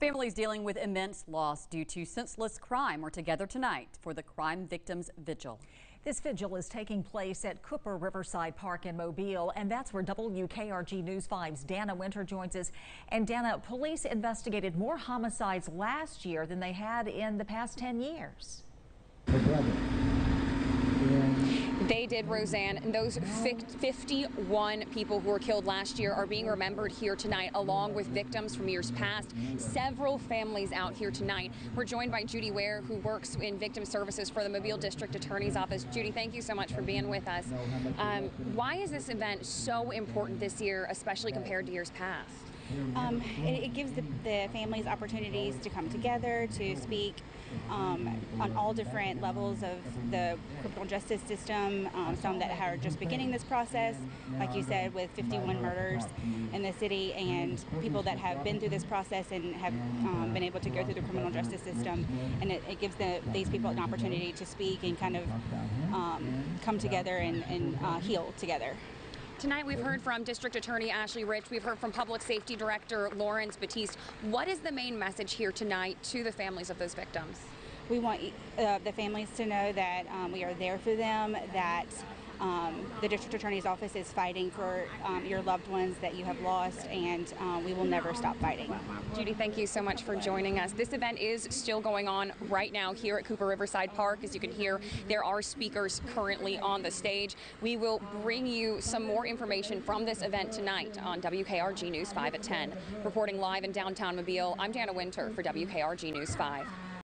Families dealing with immense loss due to senseless crime are together tonight for the Crime Victims Vigil. This vigil is taking place at Cooper Riverside Park in Mobile, and that's where WKRG News 5's Dana Winter joins us. And Dana, police investigated more homicides last year than they had in the past 10 years. Did, Roseanne. And those 51 people who were killed last year are being remembered here tonight, along with victims from years past. Several families out here tonight. We're joined by Judy Ware, who works in victim services for the Mobile District Attorney's Office. Judy, thank you so much for being with us. Um, why is this event so important this year, especially compared to years past? Um, it, it, gives the, the, families opportunities to come together to speak um, on all different levels of the criminal justice system. Um, some that are just beginning this process, like you said, with 51 murders in the city, and people that have been through this process and have um, been able to go through the criminal justice system. And it, it gives the, these people an opportunity to speak and kind of um, come together and, and uh, heal together. Tonight we've heard from District Attorney Ashley Rich. We've heard from Public Safety Director Lawrence Battiste. What is the main message here tonight to the families of those victims? We want uh, the families to know that um, we are there for them, that um, the district attorney's office is fighting for um, your loved ones that you have lost, and um, we will never stop fighting. Judy, thank you so much for joining us. This event is still going on right now here at Cooper Riverside Park. As you can hear, there are speakers currently on the stage. We will bring you some more information from this event tonight on WKRG News 5 at 10. Reporting live in downtown Mobile, I'm Dana Winter for WKRG News 5.